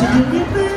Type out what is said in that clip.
Should you be